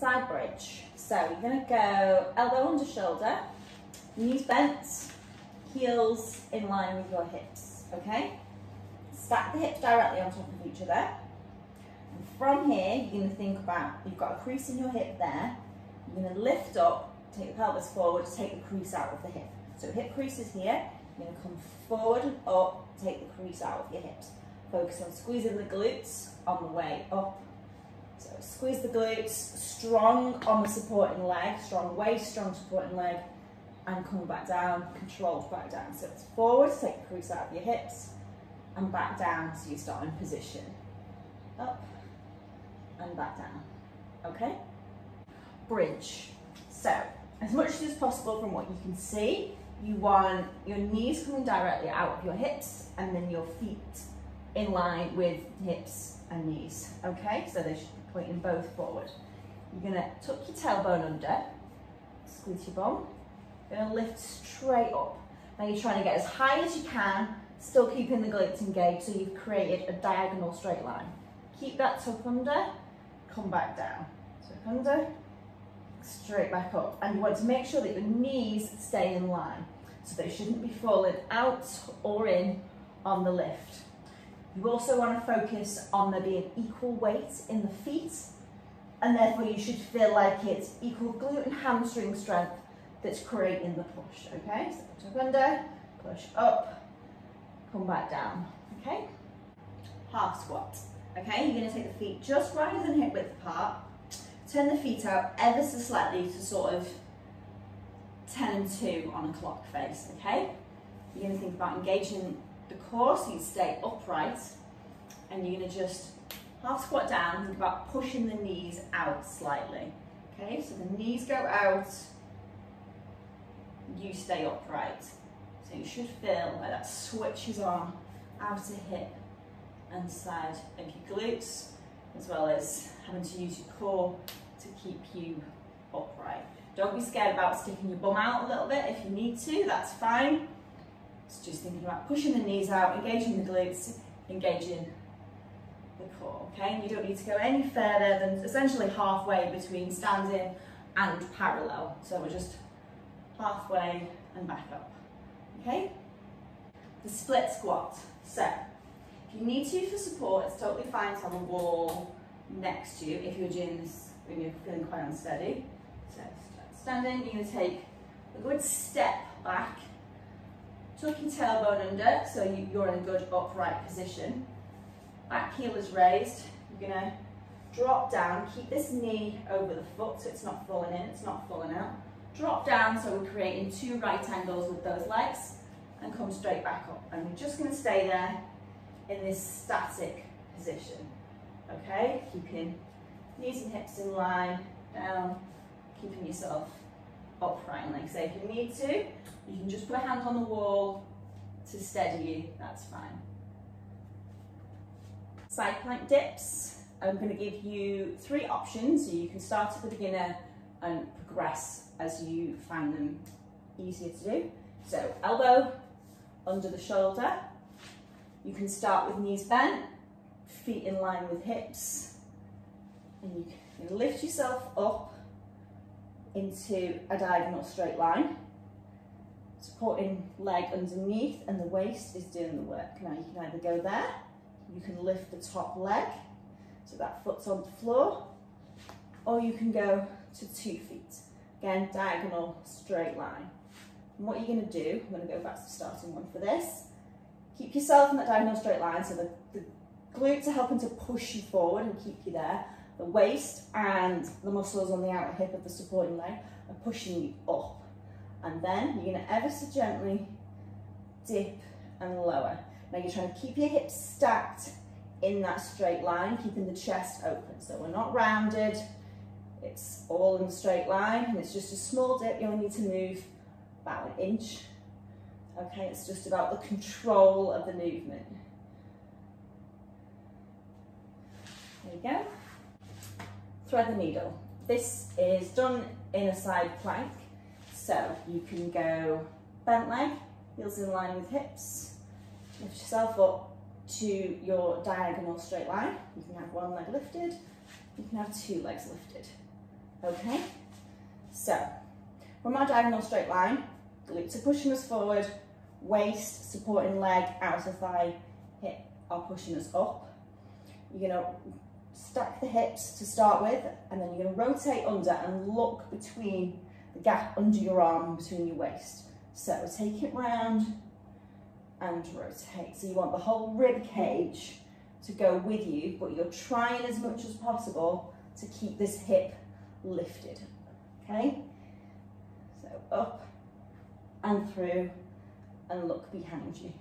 side bridge. So you're gonna go elbow under shoulder, knees bent, heels in line with your hips, okay? Stack the hips directly on top of each other. And from here, you're gonna think about, you've got a crease in your hip there. You're gonna lift up, take the pelvis forward, take the crease out of the hip. So hip crease is here, you're gonna come forward and up, take the crease out of your hips. Focus on squeezing the glutes on the way up. So squeeze the glutes, strong on the supporting leg, strong waist, strong supporting leg, and come back down, controlled back down. So it's forward, take the crease out of your hips, and back down so you start in position. Up and back down, okay? Bridge. So, as much as possible from what you can see, you want your knees coming directly out of your hips and then your feet in line with hips and knees, okay? So they should pointing both forward. You're gonna tuck your tailbone under, squeeze your bum, you're gonna lift straight up. Now you're trying to get as high as you can, still keeping the glutes engaged so you've created a diagonal straight line. Keep that tuck under, come back down. Tuck under, straight back up. And you want to make sure that your knees stay in line. So they shouldn't be falling out or in on the lift. You also want to focus on there being equal weight in the feet and therefore you should feel like it's equal glute and hamstring strength that's creating the push, okay? So tuck under, push up, come back down, okay? Half squat, okay? You're gonna take the feet just wider than hip width apart, turn the feet out ever so slightly to sort of 10 and 2 on a clock face, okay? You're gonna think about engaging the core you stay upright and you're gonna just half squat down, think about pushing the knees out slightly. Okay, so the knees go out, you stay upright. So you should feel like that switches on outer hip and side of your glutes, as well as having to use your core to keep you upright. Don't be scared about sticking your bum out a little bit if you need to, that's fine. It's just thinking about pushing the knees out, engaging the glutes, engaging the core, okay? And you don't need to go any further than essentially halfway between standing and parallel. So we're just halfway and back up, okay? The split squat. So, if you need to for support, it's totally fine to have a wall next to you if you're doing this when you're feeling quite unsteady. So, standing, you're gonna take a good step tuck your tailbone under so you, you're in a good upright position. Back heel is raised. You're gonna drop down, keep this knee over the foot so it's not falling in, it's not falling out. Drop down so we're creating two right angles with those legs and come straight back up. And we're just gonna stay there in this static position. Okay, keeping knees and hips in line, down, keeping yourself upright. And like I say, if you need to, you can just put a hand on the wall to steady you, that's fine. Side plank dips. I'm going to give you three options. So you can start at the beginner and progress as you find them easier to do. So elbow under the shoulder. You can start with knees bent, feet in line with hips. And you can lift yourself up into a diagonal straight line. Supporting leg underneath and the waist is doing the work. Now you can either go there you can lift the top leg, so that foot's on the floor, or you can go to two feet. Again, diagonal, straight line. And what you're gonna do, I'm gonna go back to the starting one for this, keep yourself in that diagonal straight line, so the, the glutes are helping to push you forward and keep you there. The waist and the muscles on the outer hip of the supporting leg are pushing you up. And then you're gonna ever so gently dip and lower. Now you're trying to keep your hips stacked in that straight line, keeping the chest open. So we're not rounded, it's all in a straight line, and it's just a small dip. You only need to move about an inch. Okay, it's just about the control of the movement. There you go. Thread the needle. This is done in a side plank. So you can go bent leg, heels in line with hips, Lift yourself up to your diagonal straight line. You can have one leg lifted, you can have two legs lifted. Okay, so from our diagonal straight line, glutes are pushing us forward, waist supporting leg, outer thigh, hip are pushing us up. You're gonna stack the hips to start with, and then you're gonna rotate under and look between the gap under your arm and between your waist. So take it round and rotate. So you want the whole rib cage to go with you, but you're trying as much as possible to keep this hip lifted, okay? So up and through and look behind you.